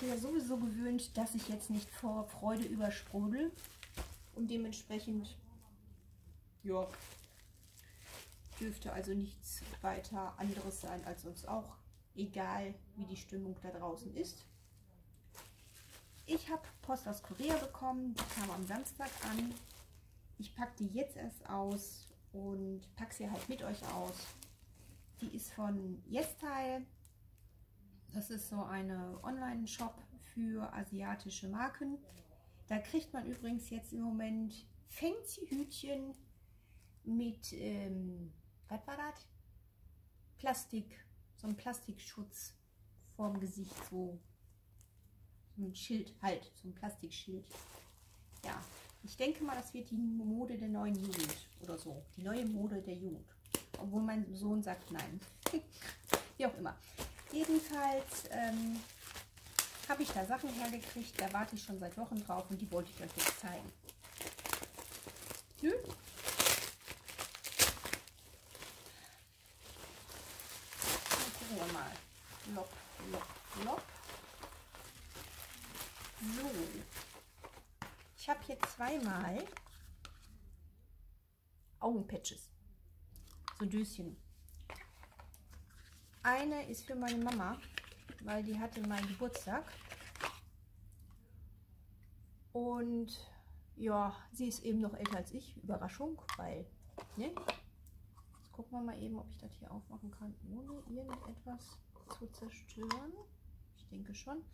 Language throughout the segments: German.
Ihr ja sowieso gewöhnt, dass ich jetzt nicht vor Freude übersprudel. Und dementsprechend, ja, dürfte also nichts weiter anderes sein als uns auch. Egal, wie die Stimmung da draußen ist. Ich habe Post aus Korea bekommen, die kam am Samstag an. Ich packe die jetzt erst aus und packe sie halt mit euch aus. Die ist von YesStyle. Das ist so eine Online-Shop für asiatische Marken. Da kriegt man übrigens jetzt im Moment fancy Hütchen mit, ähm, was war das? Plastik, so ein Plastikschutz vorm Gesicht, so, so ein Schild halt, so ein Plastikschild. Ja, ich denke mal, das wird die Mode der neuen Jugend oder so, die neue Mode der Jugend. Obwohl mein Sohn sagt nein. Wie auch immer. Jedenfalls ähm, habe ich da Sachen hergekriegt, da warte ich schon seit Wochen drauf und die wollte ich euch jetzt zeigen. Hm? Gucken wir mal. Lopp, lopp, lopp. So. Ich habe hier zweimal Augenpatches. So Döschen. Eine ist für meine Mama, weil die hatte meinen Geburtstag. Und ja, sie ist eben noch älter als ich. Überraschung, weil, ne? Jetzt gucken wir mal eben, ob ich das hier aufmachen kann, ohne irgendetwas zu zerstören. Ich denke schon.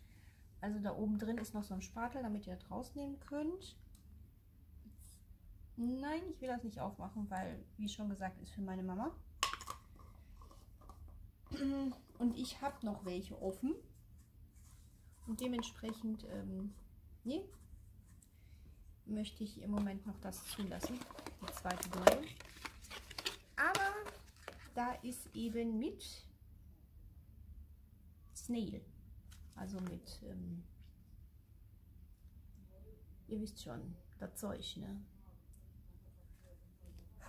Also da oben drin ist noch so ein Spatel, damit ihr das rausnehmen könnt. Nein, ich will das nicht aufmachen, weil, wie schon gesagt, ist für meine Mama. Und ich habe noch welche offen. Und dementsprechend, ähm, nee, möchte ich im Moment noch das zulassen. Die zweite Neue. Aber da ist eben mit Snail. Also mit, ähm, ihr wisst schon, das Zeug, ne?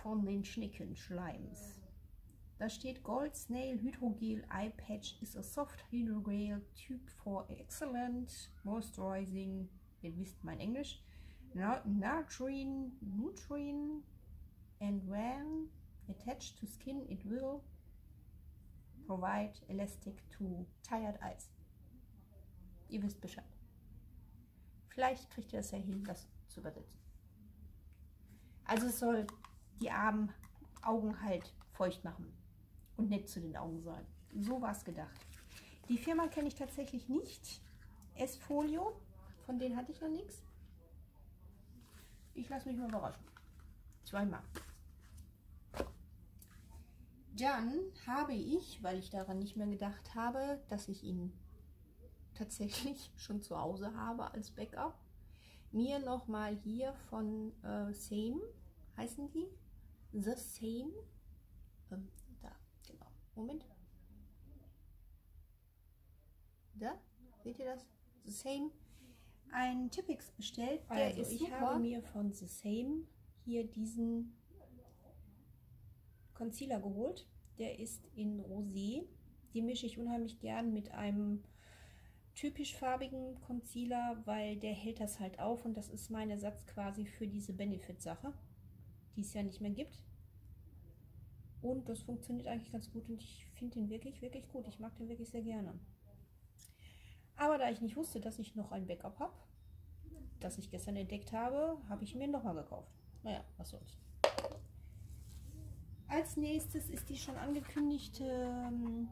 Von den Schnicken, Schleims. Da steht Gold Snail Hydrogel Eye Patch is a soft hydrogel tube for excellent moisturizing, ihr wisst mein Englisch, nurturing, nutrient and when attached to skin it will provide elastic to tired eyes. Ihr wisst Bescheid. Vielleicht kriegt ihr es ja hin, das zu übersetzen. Also es soll die armen Augen halt feucht machen und nett zu den Augen sein. So war es gedacht. Die Firma kenne ich tatsächlich nicht. S-Folio, von denen hatte ich noch nichts. Ich lasse mich mal überraschen. Zweimal. Dann habe ich, weil ich daran nicht mehr gedacht habe, dass ich ihn tatsächlich schon zu Hause habe als Backup, mir nochmal hier von äh, Same, heißen die? The Same, ähm, Moment. Da, seht ihr das? The Same, ein Tippix bestellt, der also, ist ich super. habe mir von The Same hier diesen Concealer geholt. Der ist in Rosé. Die mische ich unheimlich gern mit einem typisch farbigen Concealer, weil der hält das halt auf und das ist mein Ersatz quasi für diese Benefit-Sache, die es ja nicht mehr gibt. Und das funktioniert eigentlich ganz gut und ich finde den wirklich, wirklich gut. Ich mag den wirklich sehr gerne. Aber da ich nicht wusste, dass ich noch ein Backup habe, das ich gestern entdeckt habe, habe ich mir nochmal gekauft. Naja, was soll's. Als nächstes ist die schon angekündigte ähm,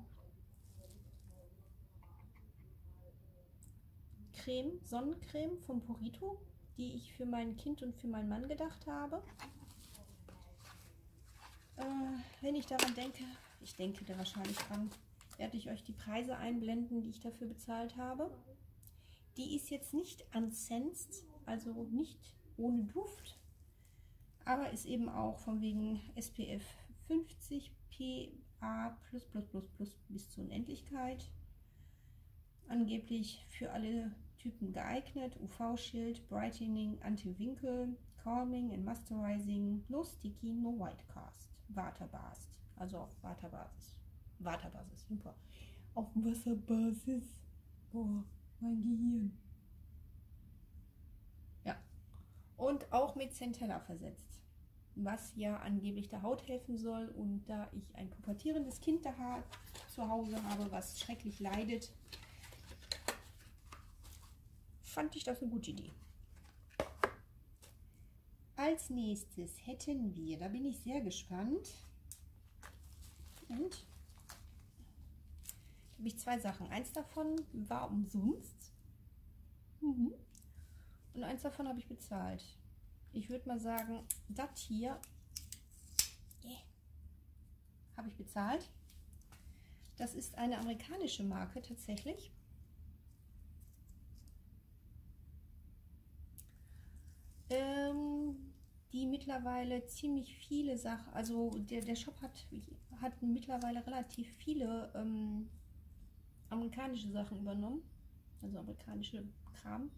Creme, Sonnencreme von Purito, die ich für mein Kind und für meinen Mann gedacht habe. Äh, wenn ich daran denke, ich denke da wahrscheinlich dran, werde ich euch die Preise einblenden, die ich dafür bezahlt habe. Die ist jetzt nicht unsensed, also nicht ohne Duft, aber ist eben auch von wegen SPF 50 PA bis zur Unendlichkeit. Angeblich für alle Typen geeignet. UV-Schild, Brightening, Anti-Winkel, Calming and Moisturizing, no Sticky, no White Cast. Waterbasis, also auf Waterbasis. Waterbasis, super. Auf Wasserbasis. Oh, mein Gehirn. Ja. Und auch mit Centella versetzt. Was ja angeblich der Haut helfen soll. Und da ich ein pubertierendes Kind da zu Hause habe, was schrecklich leidet, fand ich das eine gute Idee. Als nächstes hätten wir, da bin ich sehr gespannt, und habe ich zwei Sachen. Eins davon war umsonst mhm. und eins davon habe ich bezahlt. Ich würde mal sagen, das hier yeah, habe ich bezahlt. Das ist eine amerikanische Marke tatsächlich. Ähm, die mittlerweile ziemlich viele Sachen, also der, der Shop hat, hat mittlerweile relativ viele ähm, amerikanische Sachen übernommen, also amerikanische Kram.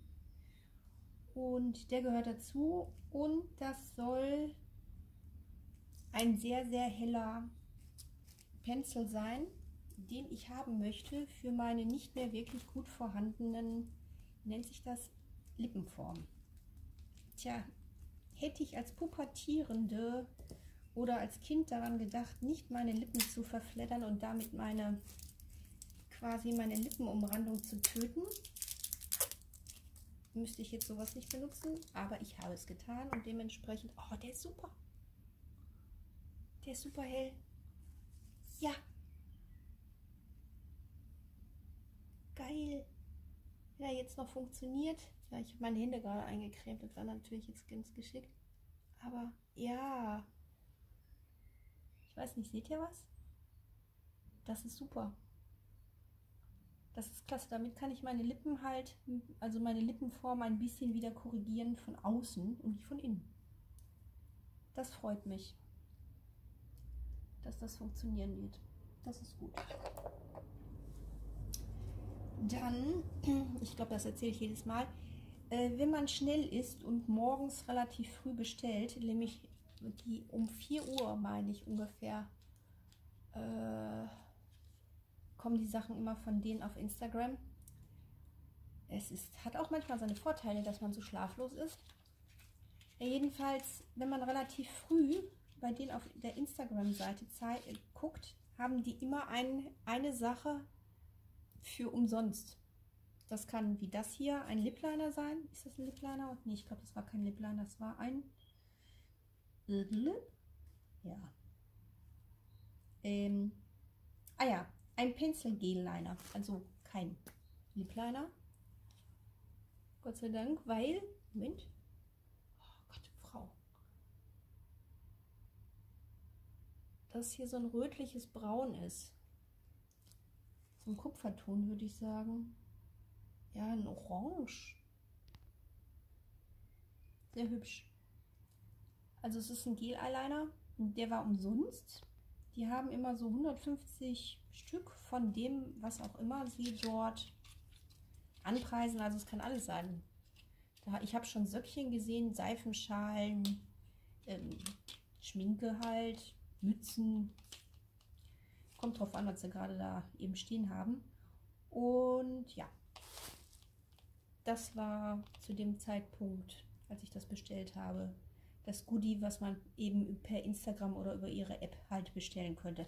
Und der gehört dazu und das soll ein sehr, sehr heller Pencil sein, den ich haben möchte für meine nicht mehr wirklich gut vorhandenen, nennt sich das, Lippenform. Tja, hätte ich als Pubertierende oder als Kind daran gedacht, nicht meine Lippen zu verfleddern und damit meine quasi meine Lippenumrandung zu töten, müsste ich jetzt sowas nicht benutzen, aber ich habe es getan und dementsprechend, oh, der ist super. Der ist super hell. Ja. Geil. Ja, jetzt noch funktioniert. Ja, ich habe meine Hände gerade eingecremt. Das war natürlich jetzt ganz geschickt. Aber ja. Ich weiß nicht, seht ihr was? Das ist super. Das ist klasse. Damit kann ich meine Lippen halt, also meine Lippenform ein bisschen wieder korrigieren von außen und nicht von innen. Das freut mich, dass das funktionieren wird. Das ist gut. Dann, ich glaube, das erzähle ich jedes Mal, äh, wenn man schnell ist und morgens relativ früh bestellt, nämlich die um 4 Uhr, meine ich ungefähr, äh, kommen die Sachen immer von denen auf Instagram. Es ist, hat auch manchmal seine Vorteile, dass man so schlaflos ist. Ja, jedenfalls, wenn man relativ früh bei denen auf der Instagram-Seite äh, guckt, haben die immer ein, eine Sache für umsonst. Das kann wie das hier ein Lipliner sein. Ist das ein Lipliner? Nee, ich glaube, das war kein Lipliner. Das war ein ja. Ähm, ah ja, ein Pencil-Gel-Liner. Also kein Lipliner. Gott sei Dank, weil, Moment. Oh Gott, Frau. Das hier so ein rötliches Braun ist. Ein Kupferton, würde ich sagen ja, ein Orange. Sehr hübsch. Also es ist ein Gel-Eyeliner, der war umsonst. Die haben immer so 150 Stück von dem, was auch immer sie dort anpreisen. Also es kann alles sein. Ich habe schon Söckchen gesehen, Seifenschalen, ähm, Schminke halt, Mützen. Kommt drauf an, was sie gerade da eben stehen haben. Und ja, das war zu dem Zeitpunkt, als ich das bestellt habe, das Goodie, was man eben per Instagram oder über ihre App halt bestellen könnte.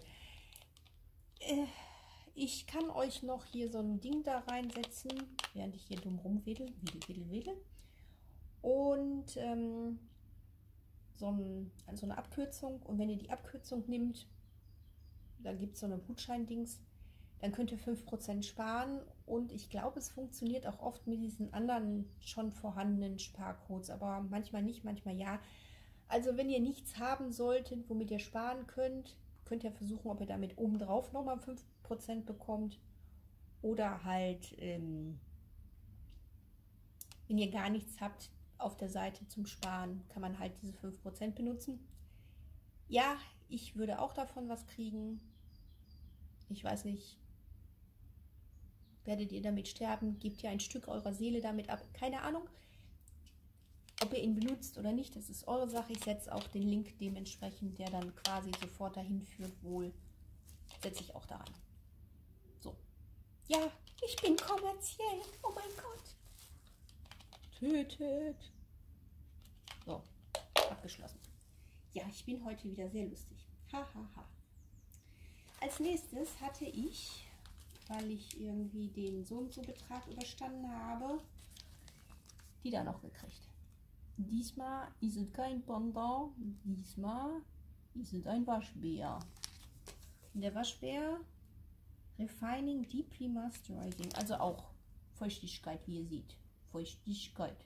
Äh, ich kann euch noch hier so ein Ding da reinsetzen, während ich hier dumm rumwedel, wedel, wedel, wedel. Und ähm, so, ein, so eine Abkürzung. Und wenn ihr die Abkürzung nimmt, da gibt es so eine Gutschein-Dings, dann könnt ihr 5% sparen und ich glaube, es funktioniert auch oft mit diesen anderen schon vorhandenen Sparcodes, aber manchmal nicht, manchmal ja. Also wenn ihr nichts haben solltet, womit ihr sparen könnt, könnt ihr versuchen, ob ihr damit obendrauf nochmal 5% bekommt oder halt, ähm, wenn ihr gar nichts habt auf der Seite zum Sparen, kann man halt diese 5% benutzen. Ja, ich würde auch davon was kriegen. Ich weiß nicht, werdet ihr damit sterben, gebt ihr ein Stück eurer Seele damit ab. Keine Ahnung, ob ihr ihn benutzt oder nicht, das ist eure Sache. Ich setze auch den Link dementsprechend, der dann quasi sofort dahin führt, wohl, setze ich auch daran. So, Ja, ich bin kommerziell. Oh mein Gott. Tötet. So, abgeschlossen. Ja, ich bin heute wieder sehr lustig. Hahaha. Ha, ha. Als nächstes hatte ich, weil ich irgendwie den so und so Betrag überstanden habe, die da noch gekriegt. Diesmal ist es kein Pendant, diesmal ist es ein Waschbär. Und der Waschbär Refining Deeply Moisturizing, also auch Feuchtigkeit, wie ihr seht. Feuchtigkeit.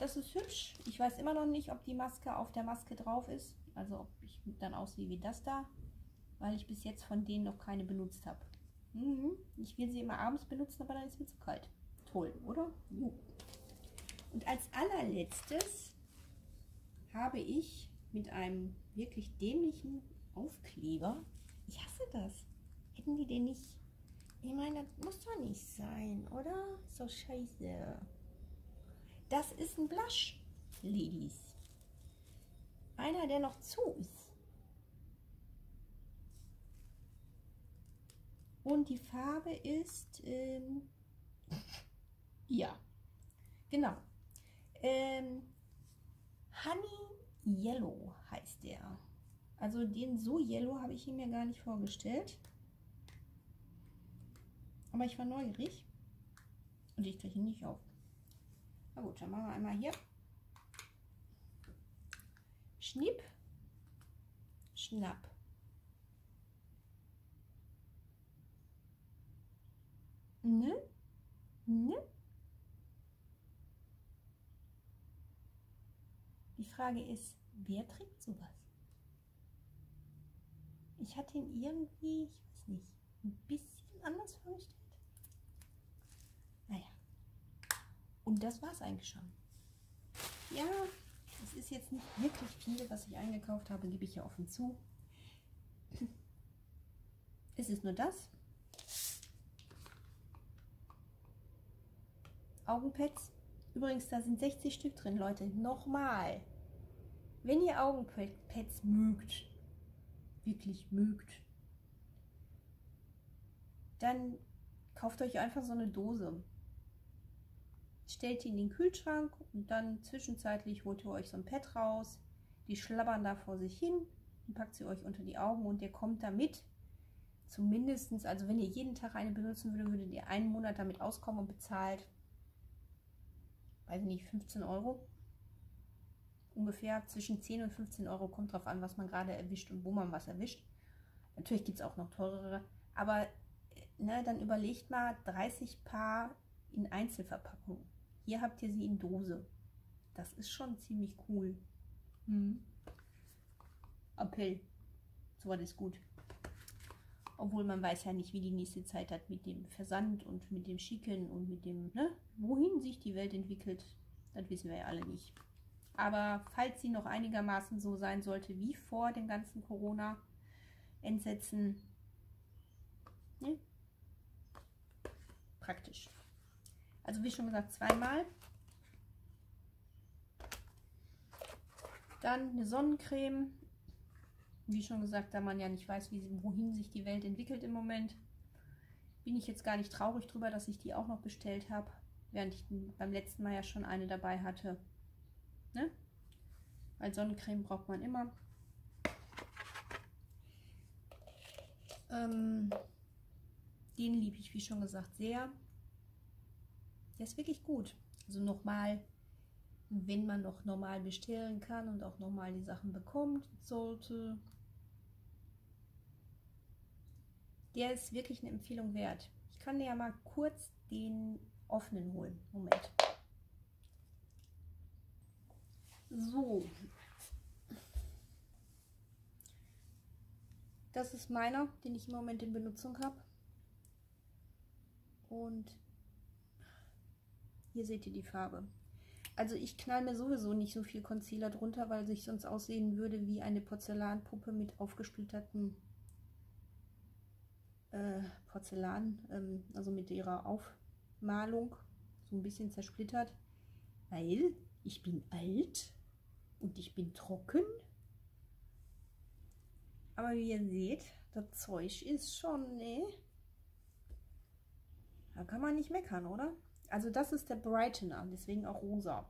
Das ist hübsch. Ich weiß immer noch nicht, ob die Maske auf der Maske drauf ist. Also ob ich dann aussehe wie das da. Weil ich bis jetzt von denen noch keine benutzt habe. Mhm. Ich will sie immer abends benutzen, aber dann ist mir zu kalt. Toll, oder? Jo. Und als allerletztes habe ich mit einem wirklich dämlichen Aufkleber, ich hasse das, hätten die den nicht, ich meine, das muss doch nicht sein, oder? So scheiße. Das ist ein Blush, Ladies. Einer, der noch zu ist. Und die Farbe ist, ähm, ja, genau. Ähm, Honey Yellow heißt der. Also den so Yellow habe ich ihn mir gar nicht vorgestellt. Aber ich war neugierig und ich kriege ihn nicht auf. Gut, dann machen wir einmal hier. Schnipp, schnapp. Ne? Ne? Die Frage ist, wer trägt sowas? Ich hatte ihn irgendwie, ich weiß nicht, ein bisschen anders vorgestellt. Naja. Und das war es eigentlich schon. Ja, es ist jetzt nicht wirklich viel, was ich eingekauft habe, gebe ich ja offen zu. Es ist nur das. Augenpads. Übrigens, da sind 60 Stück drin, Leute. Nochmal. Wenn ihr Augenpads mögt, wirklich mögt, dann kauft euch einfach so eine Dose. Stellt die in den Kühlschrank und dann zwischenzeitlich holt ihr euch so ein Pad raus. Die schlabbern da vor sich hin und packt sie euch unter die Augen und ihr kommt damit zumindest, also wenn ihr jeden Tag eine benutzen würdet, würdet ihr einen Monat damit auskommen und bezahlt, weiß nicht, 15 Euro ungefähr zwischen 10 und 15 Euro, kommt drauf an, was man gerade erwischt und wo man was erwischt. Natürlich gibt es auch noch teurere, aber ne, dann überlegt mal 30 Paar in Einzelverpackung. Hier habt ihr sie in Dose. Das ist schon ziemlich cool. Hm. Appell. So was ist gut. Obwohl man weiß ja nicht, wie die nächste Zeit hat mit dem Versand und mit dem Schicken und mit dem, ne? Wohin sich die Welt entwickelt, das wissen wir ja alle nicht. Aber falls sie noch einigermaßen so sein sollte wie vor dem ganzen Corona-Entsetzen, ne? praktisch. Also wie schon gesagt, zweimal. Dann eine Sonnencreme. Wie schon gesagt, da man ja nicht weiß, wie, wohin sich die Welt entwickelt im Moment, bin ich jetzt gar nicht traurig drüber, dass ich die auch noch bestellt habe, während ich beim letzten Mal ja schon eine dabei hatte. Ne? Weil Sonnencreme braucht man immer. Ähm, den liebe ich, wie schon gesagt, sehr. Der ist wirklich gut. Also nochmal, wenn man noch normal bestellen kann und auch normal die Sachen bekommt, sollte. Der ist wirklich eine Empfehlung wert. Ich kann dir ja mal kurz den offenen holen. Moment. So. Das ist meiner, den ich im Moment in Benutzung habe. Und hier seht ihr die Farbe. Also ich knall mir sowieso nicht so viel Concealer drunter, weil sich sonst aussehen würde wie eine Porzellanpuppe mit aufgesplitterten äh, Porzellan, ähm, also mit ihrer Aufmalung, so ein bisschen zersplittert, weil ich bin alt und ich bin trocken. Aber wie ihr seht, das Zeug ist schon, ne? Da kann man nicht meckern, oder? Also das ist der Brightener, deswegen auch rosa.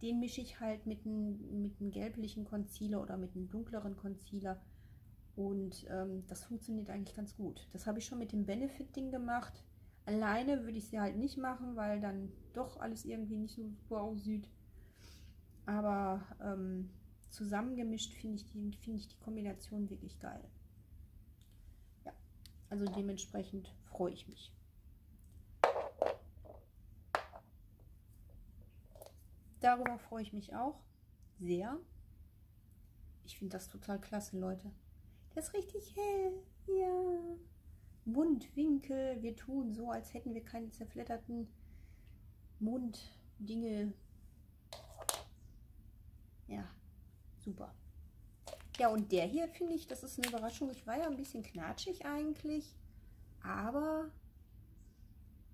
Den mische ich halt mit einem, mit gelblichen Concealer oder mit einem dunkleren Concealer. Und ähm, das funktioniert eigentlich ganz gut. Das habe ich schon mit dem Benefit-Ding gemacht. Alleine würde ich sie halt nicht machen, weil dann doch alles irgendwie nicht so super aussieht. Aber ähm, zusammengemischt finde ich, die, find ich die Kombination wirklich geil. Ja, also dementsprechend freue ich mich. Darüber freue ich mich auch sehr. Ich finde das total klasse, Leute. Der ist richtig hell. Ja. Mundwinkel. Wir tun so, als hätten wir keine zerfledderten Munddinge. Ja, super. Ja, und der hier finde ich, das ist eine Überraschung. Ich war ja ein bisschen knatschig eigentlich, aber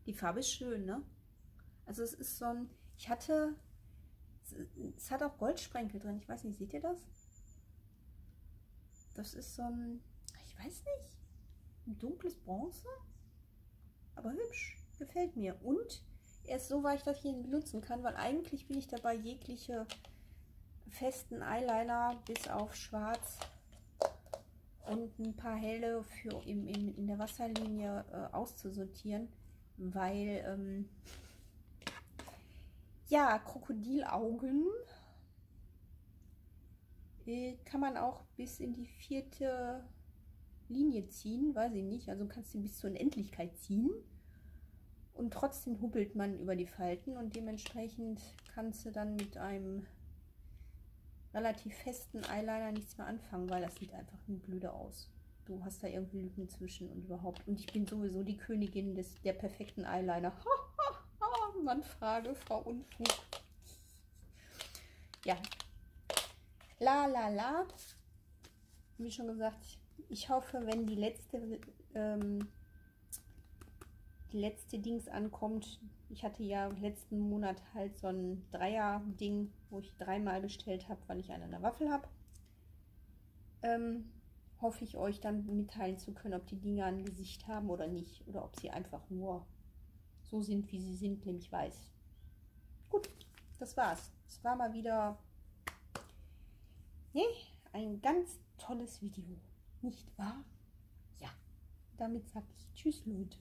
die Farbe ist schön, ne? Also es ist so ein, ich hatte, es hat auch Goldsprenkel drin. Ich weiß nicht, seht ihr das? Das ist so ein, ich weiß nicht, ein dunkles Bronze, aber hübsch, gefällt mir. Und er ist so weich, dass ich ihn benutzen kann, weil eigentlich bin ich dabei, jegliche festen Eyeliner bis auf schwarz und ein paar helle für im, in, in der Wasserlinie äh, auszusortieren, weil ähm, ja, Krokodilaugen kann man auch bis in die vierte Linie ziehen, weiß ich nicht. Also kannst du bis zur Unendlichkeit ziehen. Und trotzdem hubbelt man über die Falten und dementsprechend kannst du dann mit einem relativ festen Eyeliner nichts mehr anfangen, weil das sieht einfach nur blöde aus. Du hast da irgendwie Lücken zwischen und überhaupt. Und ich bin sowieso die Königin des, der perfekten Eyeliner. Man frage, Frau Unfug. Ja. La la la. Wie schon gesagt, ich hoffe, wenn die letzte ähm, die letzte Dings ankommt. Ich hatte ja letzten Monat halt so ein Dreier-Ding, wo ich dreimal bestellt habe, weil ich eine an der Waffel habe. Ähm, hoffe ich euch dann mitteilen zu können, ob die Dinge ein Gesicht haben oder nicht. Oder ob sie einfach nur so sind, wie sie sind, nämlich weiß. Gut, das war's. Es war mal wieder nee, ein ganz tolles Video. Nicht wahr? Ja. Damit sage ich Tschüss, Leute.